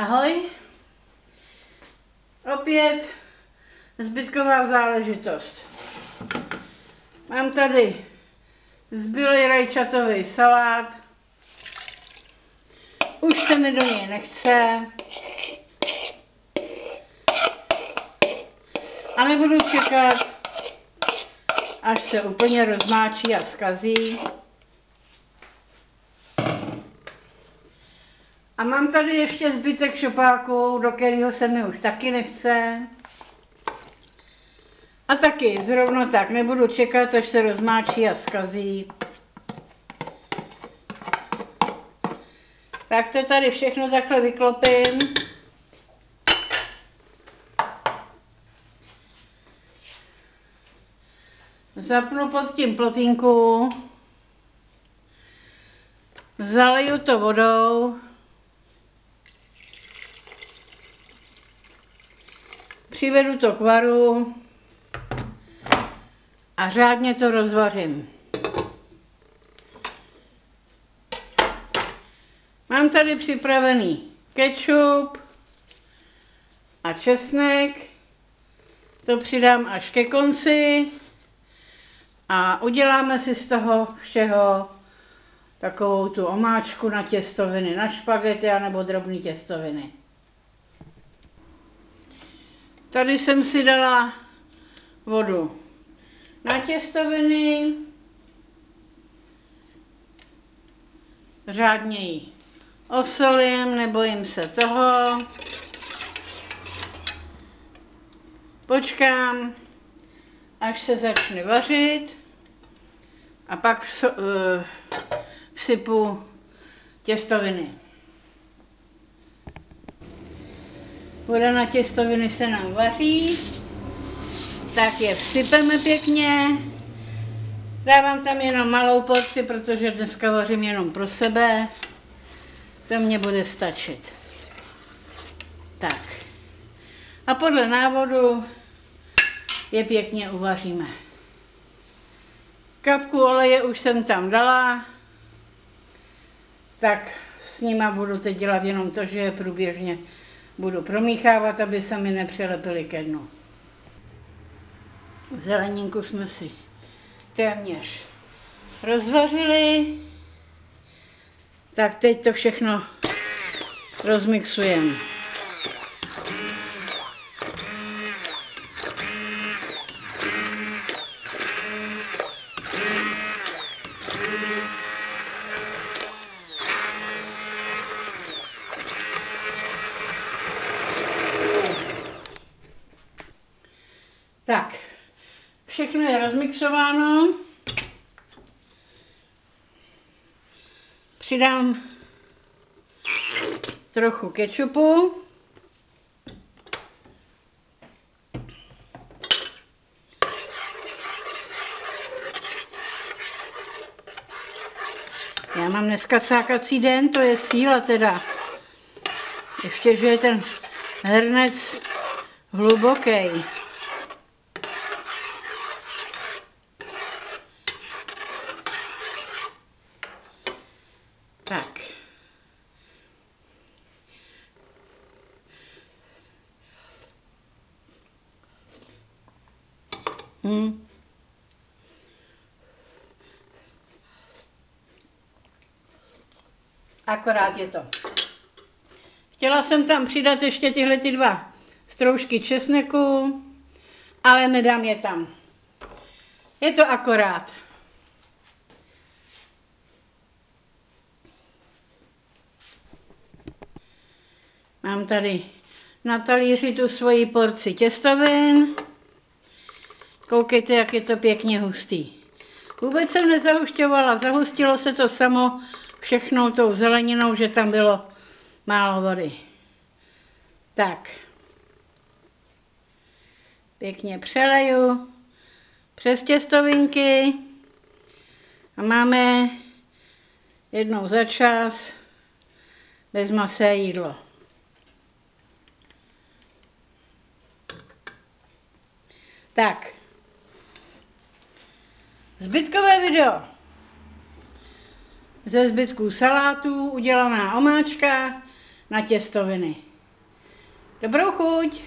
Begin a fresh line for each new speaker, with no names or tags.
Ahoj. Opět zbytková záležitost. Mám tady zbylý rajčatový salát. Už se mi do něj nechce. A nebudu čekat, až se úplně rozmáčí a skazí. A mám tady ještě zbytek šopáku, do kterého se mi už taky nechce. A taky zrovna tak, nebudu čekat, až se rozmáčí a skazí. Tak to tady všechno takhle vyklopím. Zapnu pod tím plotínku. Zaliju to vodou. Přivedu to k varu a řádně to rozvařím. Mám tady připravený kečup a česnek. To přidám až ke konci a uděláme si z toho všeho takovou tu omáčku na těstoviny, na špagety nebo drobné těstoviny. Tady jsem si dala vodu na těstoviny. Řádně ji osolím, nebojím se toho. Počkám, až se začne vařit a pak eh, vsypu těstoviny. Voda na těstoviny se nám vaří, tak je vsypeme pěkně. Dávám tam jenom malou porci, protože dneska vařím jenom pro sebe. To mě bude stačit. Tak. A podle návodu je pěkně uvaříme. Kapku oleje už jsem tam dala, tak s nima budu teď dělat jenom to, že je průběžně budu promíchávat, aby se mi nepřilepily ke dnu. Zeleninku jsme si téměř rozvařili, tak teď to všechno rozmixujeme. Tak, všechno je rozmixováno. Přidám trochu kečupu. Já mám dneska cákací den, to je síla teda. Ještě, že je ten hrnec hluboký. Tak. Hmm. Akorát je to. Chtěla jsem tam přidat ještě tyhle ty dva stroužky česneku, ale nedám je tam. Je to akorát. Mám tady na talíři tu svoji porci těstovin. Koukejte, jak je to pěkně hustý. Vůbec jsem nezahušťovala, zahustilo se to samo všechnou tou zeleninou, že tam bylo málo vody. Tak. Pěkně přeleju přes těstovinky a máme jednou za čas bezmasé jídlo. Tak. Zbytkové video. Ze zbytků salátů udělaná omáčka na těstoviny. Dobrou chuť!